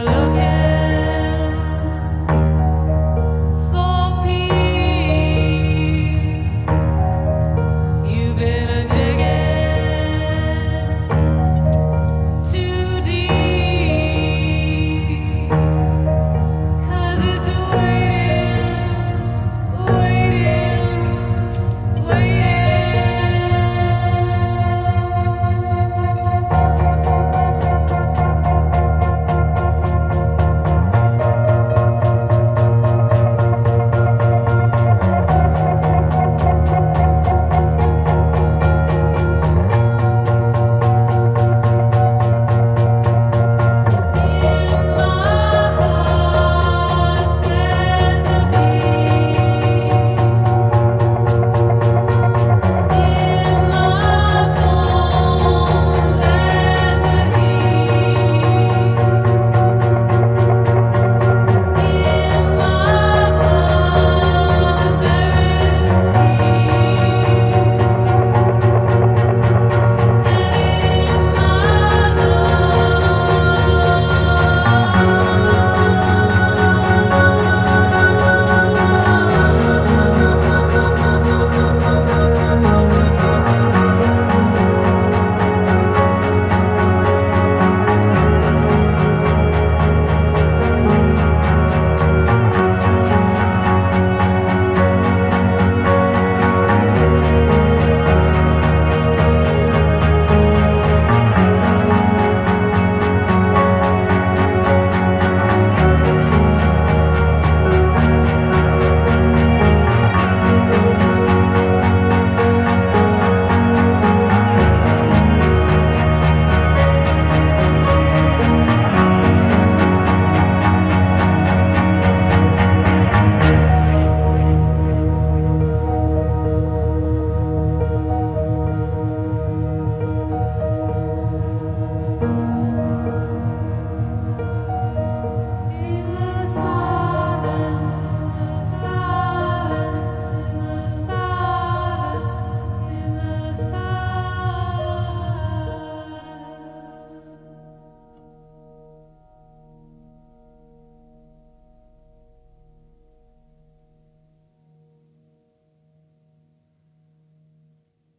look looking